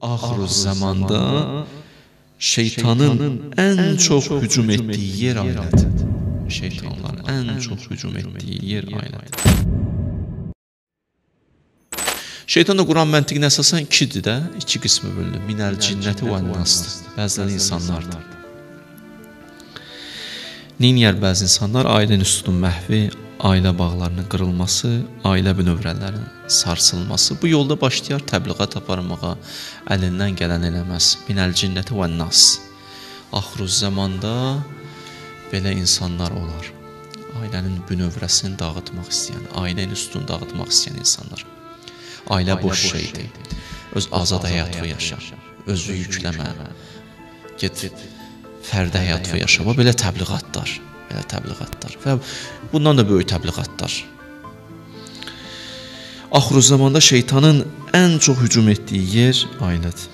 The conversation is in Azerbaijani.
axır zamanda şeytanın ən çox hücum etdiyi yer ailədir. Şeytanların ən çox hücum etdiyi yer ailədir. Şeytan da Quran məntiqinə əsasən ikidir də, iki qismə bölünür. Minəl cinnəti və nasdır. Bəziləri insanlardır. Neyniyər bəzi insanlar ailə institutunun məhvi, ailə bağlarının qırılması, ailə bünövrələrinin sarsılması. Bu yolda başlayar təbliğat aparmağa, əlindən gələn eləməz. Minəl cinnəti və nas. Axırı zamanda belə insanlar olar. Ailənin bünövrəsini dağıtmaq istəyən, ailə institutunu dağıtmaq istəyən insanlar. Ailə boş şeydir. Öz azad həyatını yaşa. Özü yükləmə. Get fərdi həyatını yaşa. Bu belə təbliğatlar, belə təbliğatlar və bundan da böyük təbliğatlar. Axır zamanda şeytanın ən çox hücum etdiyi yer ailədir.